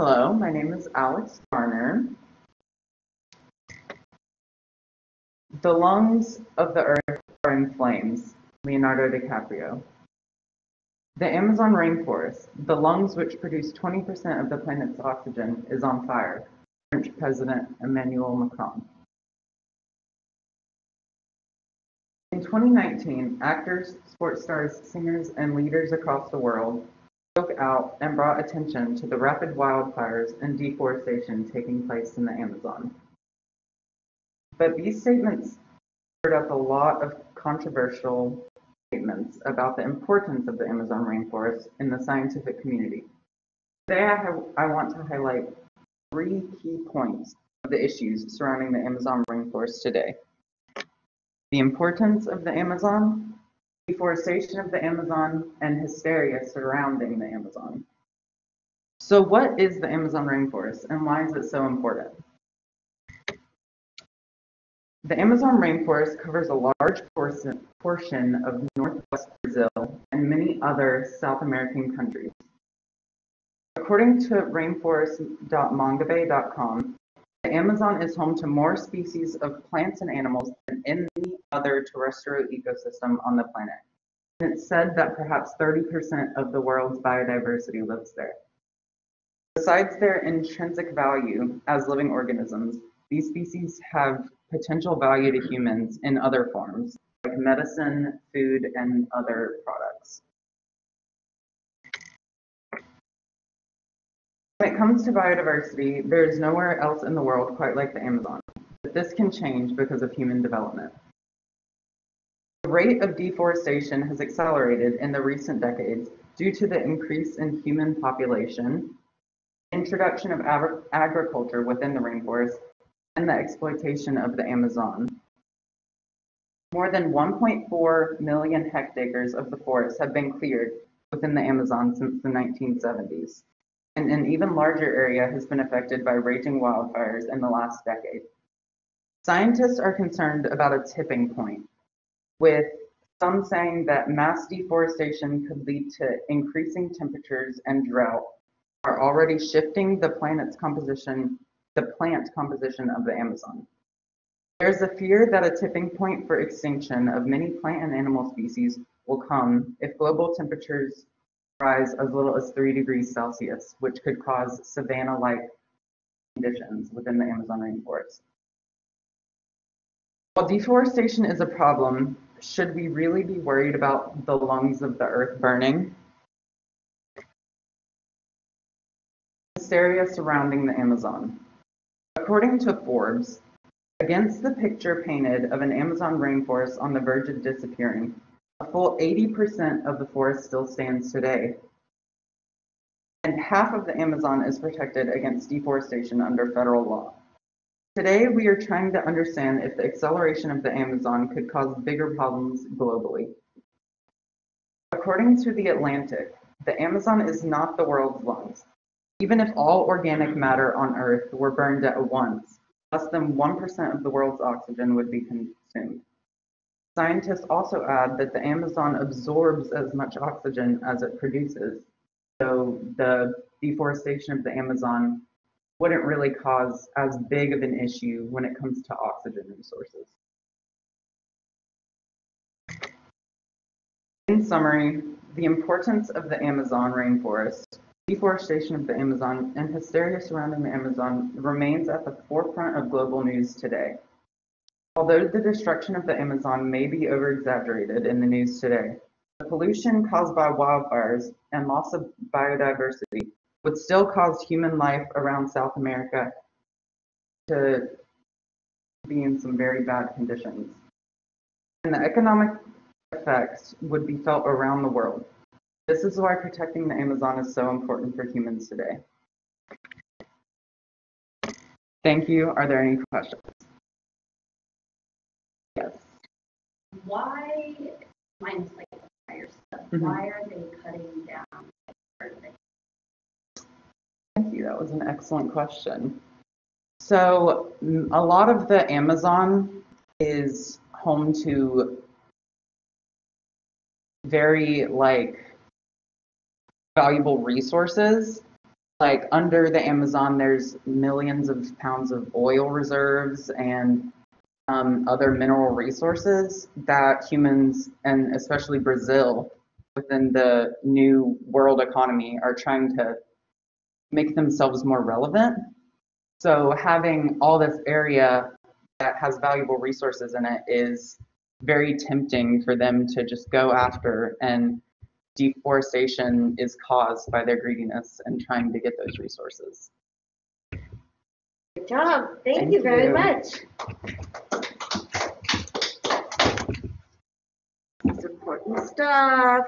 Hello, my name is Alex Garner. The lungs of the earth are in flames. Leonardo DiCaprio. The Amazon rainforest, the lungs which produce 20% of the planet's oxygen, is on fire. French President Emmanuel Macron. In 2019, actors, sports stars, singers, and leaders across the world spoke out and brought attention to the rapid wildfires and deforestation taking place in the Amazon. But these statements stirred up a lot of controversial statements about the importance of the Amazon rainforest in the scientific community. Today, I, have, I want to highlight three key points of the issues surrounding the Amazon rainforest today. The importance of the Amazon, deforestation of the Amazon, and hysteria surrounding the Amazon. So what is the Amazon rainforest and why is it so important? The Amazon rainforest covers a large portion of northwest Brazil and many other South American countries. According to rainforest.mongabay.com, the Amazon is home to more species of plants and animals than any other terrestrial ecosystem on the planet. And it's said that perhaps 30% of the world's biodiversity lives there. Besides their intrinsic value as living organisms, these species have potential value to humans in other forms, like medicine, food, and other products. When it comes to biodiversity, there is nowhere else in the world quite like the Amazon, but this can change because of human development. The rate of deforestation has accelerated in the recent decades due to the increase in human population, introduction of agriculture within the rainforest, and the exploitation of the Amazon. More than 1.4 million hectares of the forest have been cleared within the Amazon since the 1970s, and an even larger area has been affected by raging wildfires in the last decade. Scientists are concerned about a tipping point, with some saying that mass deforestation could lead to increasing temperatures and drought are already shifting the planet's composition the plant composition of the Amazon. There is a fear that a tipping point for extinction of many plant and animal species will come if global temperatures rise as little as 3 degrees Celsius, which could cause savanna-like conditions within the Amazon rainforest. While deforestation is a problem, should we really be worried about the lungs of the earth burning? Hysteria surrounding the Amazon. According to Forbes, against the picture painted of an Amazon rainforest on the verge of disappearing, a full 80% of the forest still stands today. And half of the Amazon is protected against deforestation under federal law. Today, we are trying to understand if the acceleration of the Amazon could cause bigger problems globally. According to The Atlantic, the Amazon is not the world's lungs. Even if all organic matter on Earth were burned at once, less than 1% of the world's oxygen would be consumed. Scientists also add that the Amazon absorbs as much oxygen as it produces, so the deforestation of the Amazon wouldn't really cause as big of an issue when it comes to oxygen resources. In summary, the importance of the Amazon rainforest Deforestation of the Amazon and hysteria surrounding the Amazon remains at the forefront of global news today. Although the destruction of the Amazon may be overexaggerated in the news today, the pollution caused by wildfires and loss of biodiversity would still cause human life around South America to be in some very bad conditions. And the economic effects would be felt around the world. This is why protecting the Amazon is so important for humans today. Thank you. Are there any questions? Yes. Why, mine's like fire stuff, mm -hmm. why are they That was an excellent question. So a lot of the Amazon is home to very like valuable resources like under the Amazon, there's millions of pounds of oil reserves and um, other mineral resources that humans and especially Brazil within the new world economy are trying to make themselves more relevant. So having all this area that has valuable resources in it is very tempting for them to just go after and deforestation is caused by their greediness and trying to get those resources. Good job. Thank Thank you very you. much. It's important stuff.